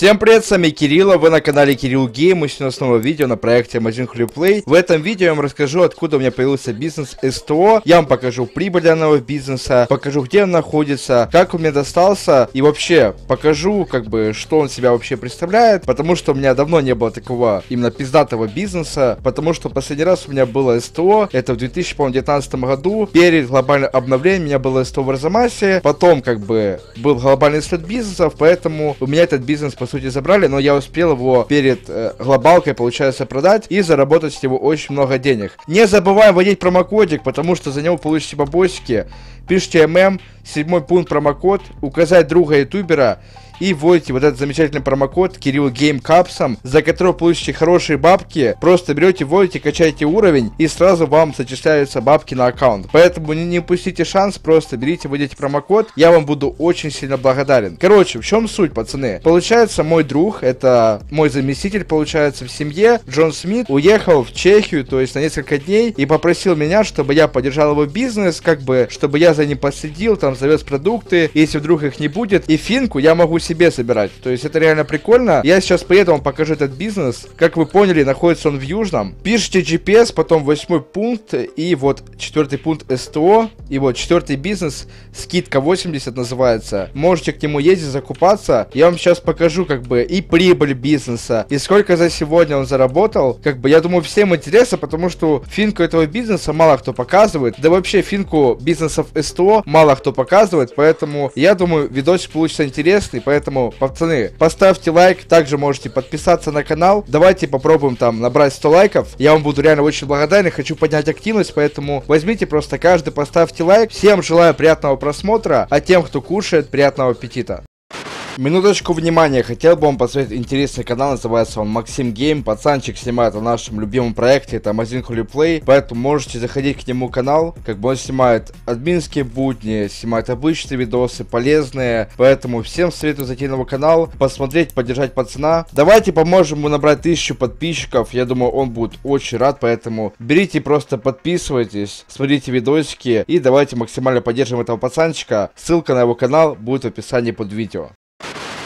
Всем привет, с вами Кирилла, вы на канале Кирилл Гейм, и сегодня снова видео на проекте Amazon Play. В этом видео я вам расскажу, откуда у меня появился бизнес СТО, я вам покажу прибыль данного бизнеса, покажу, где он находится, как он мне достался, и вообще покажу, как бы, что он себя вообще представляет, потому что у меня давно не было такого именно пиздатого бизнеса, потому что последний раз у меня было СТО, это в 2019 году, перед глобальным обновлением у меня было СТО в Арзамасе, потом, как бы, был глобальный слет бизнесов, поэтому у меня этот бизнес, по сути, забрали, но я успел его перед э, глобалкой, получается, продать и заработать с него очень много денег. Не забываем вводить промокодик, потому что за него получите бабосики. Пишите ММ, седьмой пункт промокод, указать друга ютубера и вводите вот этот замечательный промокод Кирилл Game капсом, за который получите хорошие бабки. Просто берете, вводите, качаете уровень и сразу вам зачисляются бабки на аккаунт. Поэтому не, не упустите шанс, просто берите, вводите промокод. Я вам буду очень сильно благодарен. Короче, в чем суть, пацаны? Получается, мой друг, это мой заместитель, получается, в семье, Джон Смит, уехал в Чехию, то есть на несколько дней, и попросил меня, чтобы я поддержал его бизнес, как бы, чтобы я за ним последил, там, завез продукты, если вдруг их не будет. И финку я могу себе собирать. То есть это реально прикольно. Я сейчас поеду вам покажу этот бизнес. Как вы поняли, находится он в Южном. Пишите GPS, потом восьмой пункт и вот четвертый пункт СТО. И вот четвертый бизнес, скидка 80 называется. Можете к нему ездить, закупаться. Я вам сейчас покажу как бы и прибыль бизнеса, и сколько за сегодня он заработал. Как бы я думаю всем интересно, потому что финку этого бизнеса мало кто показывает. Да вообще финку бизнесов СТО мало кто показывает, поэтому я думаю видосик получится интересный, поэтому Поэтому, пацаны, поставьте лайк, также можете подписаться на канал. Давайте попробуем там набрать 100 лайков. Я вам буду реально очень благодарен, хочу поднять активность, поэтому возьмите просто каждый, поставьте лайк. Всем желаю приятного просмотра, а тем, кто кушает, приятного аппетита. Минуточку внимания, хотел бы вам посмотреть интересный канал, называется он Максим Гейм, пацанчик снимает о нашем любимом проекте, это Amazon Play, поэтому можете заходить к нему канал, как бы он снимает админские будни, снимает обычные видосы, полезные, поэтому всем советую зайти на его канал, посмотреть, поддержать пацана. Давайте поможем ему набрать тысячу подписчиков, я думаю он будет очень рад, поэтому берите просто подписывайтесь, смотрите видосики. И давайте максимально поддержим этого пацанчика, ссылка на его канал будет в описании под видео.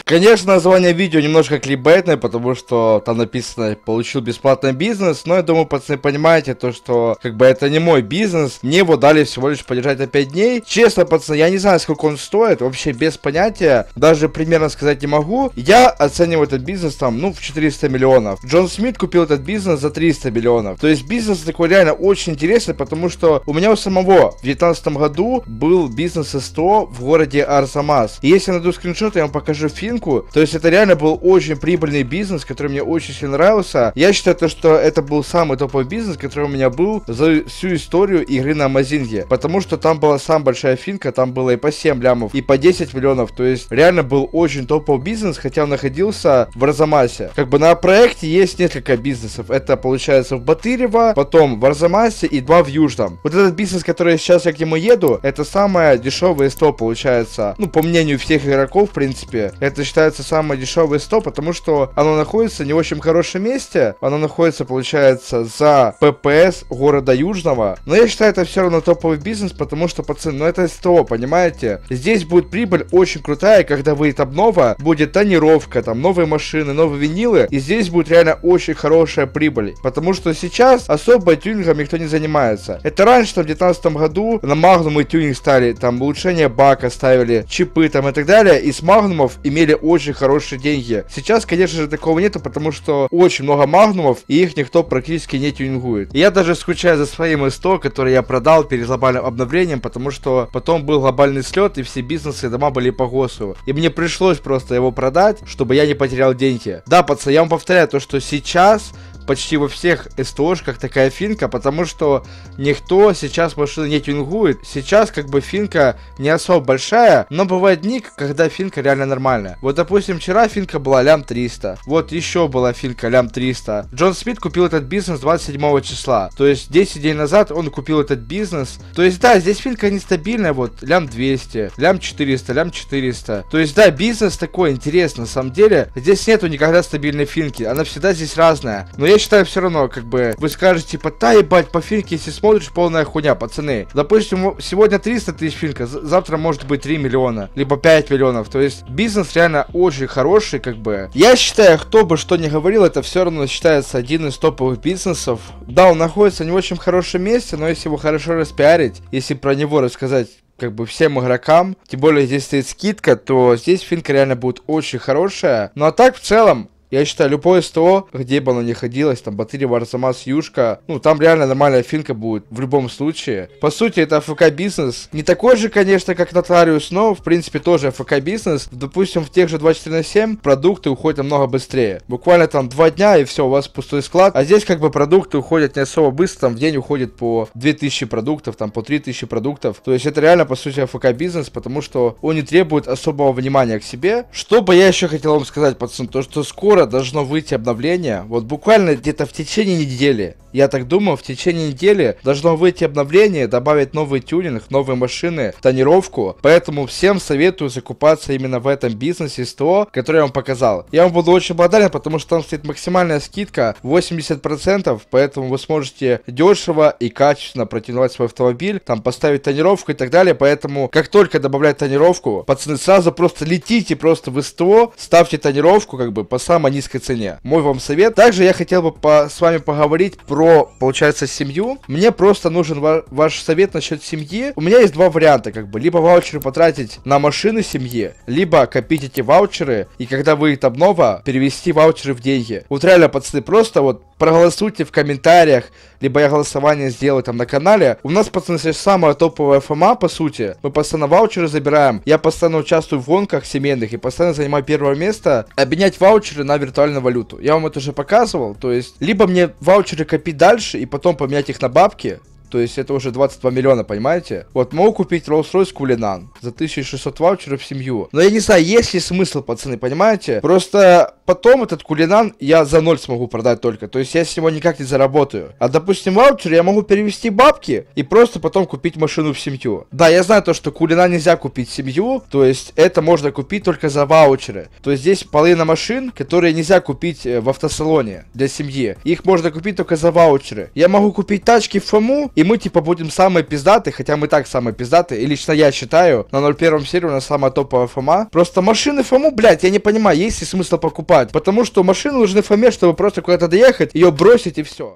Конечно, название видео немножко клибетное, потому что там написано «Получил бесплатный бизнес», но я думаю, пацаны, понимаете, то, что как бы это не мой бизнес, мне его дали всего лишь подержать на 5 дней. Честно, пацаны, я не знаю, сколько он стоит, вообще без понятия, даже примерно сказать не могу. Я оцениваю этот бизнес там, ну, в 400 миллионов. Джон Смит купил этот бизнес за 300 миллионов. То есть бизнес такой реально очень интересный, потому что у меня у самого в 2019 году был бизнес 100 в городе Арзамас. И если я найду скриншот, я вам покажу фильм, рынку. То есть это реально был очень прибыльный бизнес, который мне очень сильно нравился. Я считаю, то, что это был самый топовый бизнес, который у меня был за всю историю игры на Амазинге. Потому что там была самая большая финка, там было и по 7 лямов, и по 10 миллионов. То есть реально был очень топовый бизнес, хотя он находился в Арзамасе. Как бы на проекте есть несколько бизнесов. Это получается в Батырево, потом в Арзамасе и два в Южном. Вот этот бизнес, который сейчас я к нему еду, это самое дешевое 100 получается. Ну, по мнению всех игроков, в принципе. Это считается самое дешевое 100, потому что оно находится не в очень хорошем месте. Оно находится, получается, за ППС города Южного. Но я считаю, это все равно топовый бизнес, потому что, пацаны, ну это СТО, понимаете? Здесь будет прибыль очень крутая, когда выйдет обнова, будет тонировка, там, новые машины, новые винилы. И здесь будет реально очень хорошая прибыль. Потому что сейчас особо тюнингом никто не занимается. Это раньше, там, в 2019 году на Магнумы тюнинг стали, там, улучшение бака ставили, чипы там и так далее. И с Магнумов имели очень хорошие деньги. Сейчас, конечно же, такого нету, потому что очень много магнумов, и их никто практически не тюнингует. Я даже скучаю за своим СТО, который я продал перед глобальным обновлением, потому что потом был глобальный слет, и все бизнесы и дома были по ГОСу. И мне пришлось просто его продать, чтобы я не потерял деньги. Да, пацаны, я вам повторяю то, что сейчас почти во всех СТОшках такая финка, потому что никто сейчас машины не тюнгует. Сейчас как бы финка не особо большая, но бывают дни, когда финка реально нормальная. Вот, допустим, вчера финка была лям 300. Вот еще была финка лям 300. Джон Смит купил этот бизнес 27 числа. То есть 10 дней назад он купил этот бизнес. То есть да, здесь финка нестабильная, вот лям 200, лям 400, лям 400. То есть да, бизнес такой интересный на самом деле. Здесь нету никогда стабильной финки, она всегда здесь разная. Но считаю все равно, как бы, вы скажете, типа, та ебать, по финке, если смотришь, полная хуйня, пацаны. Допустим, сегодня 300 тысяч финка, завтра может быть 3 миллиона, либо 5 миллионов. То есть бизнес реально очень хороший, как бы. Я считаю, кто бы что ни говорил, это все равно считается один из топовых бизнесов. Да, он находится не в очень хорошем месте, но если его хорошо распиарить, если про него рассказать как бы всем игрокам. Тем более здесь стоит скидка, то здесь финка реально будет очень хорошая. Ну а так в целом, я считаю, любое СТО, где бы оно ни ходилось, там, Батыри, Варзамас, Юшка, ну, там реально нормальная финка будет в любом случае. По сути, это АФК бизнес. Не такой же, конечно, как Нотариус, но, в принципе, тоже АФК бизнес. Допустим, в тех же 24 на 7 продукты уходят намного быстрее. Буквально там два дня, и все, у вас пустой склад. А здесь, как бы, продукты уходят не особо быстро, там, в день уходит по 2000 продуктов, там, по 3000 продуктов. То есть, это реально, по сути, АФК бизнес, потому что он не требует особого внимания к себе. Что бы я еще хотел вам сказать, пацан, то, что скоро должно выйти обновление. Вот буквально где-то в течение недели. Я так думаю, в течение недели должно выйти обновление, добавить новый тюнинг, новые машины, тонировку. Поэтому всем советую закупаться именно в этом бизнесе СТО, который я вам показал. Я вам буду очень благодарен, потому что там стоит максимальная скидка 80%, поэтому вы сможете дешево и качественно протянуть свой автомобиль, там поставить тонировку и так далее. Поэтому, как только добавлять тонировку, пацаны, сразу просто летите просто в СТО, ставьте тонировку как бы по самой низкой цене. Мой вам совет. Также я хотел бы по, с вами поговорить про, получается, семью. Мне просто нужен ва ваш совет насчет семьи. У меня есть два варианта, как бы. Либо ваучеры потратить на машины семьи, либо копить эти ваучеры, и когда выйдет обнова, перевести ваучеры в деньги. Вот реально, пацаны, просто вот проголосуйте в комментариях, либо я голосование сделаю там на канале. У нас, пацаны, сейчас самая топовая ФМА, по сути. Мы постоянно ваучеры забираем. Я постоянно участвую в гонках семейных и постоянно занимаю первое место. Обменять ваучеры на виртуальную валюту. Я вам это уже показывал. То есть, либо мне ваучеры копить дальше и потом поменять их на бабки, то есть это уже 22 миллиона, понимаете? Вот могу купить Rolls-Royce Кулинан за 1600 ваучеров в семью. Но я не знаю, есть ли смысл, пацаны, понимаете? Просто потом этот Кулинан я за ноль смогу продать только. То есть я с него никак не заработаю. А допустим, ваучер я могу перевести бабки и просто потом купить машину в семью. Да, я знаю то, что Кулинан нельзя купить в семью. То есть это можно купить только за ваучеры. То есть здесь половина машин, которые нельзя купить э, в автосалоне для семьи. Их можно купить только за ваучеры. Я могу купить тачки в ФОМУ и мы, типа, будем самые пиздатые, хотя мы так самые пиздатые, и лично я считаю, на 01 серии у нас самая топовая ФМА. Просто машины ФМУ, блядь, я не понимаю, есть ли смысл покупать, потому что машины нужны ФМе, чтобы просто куда-то доехать, ее бросить и все.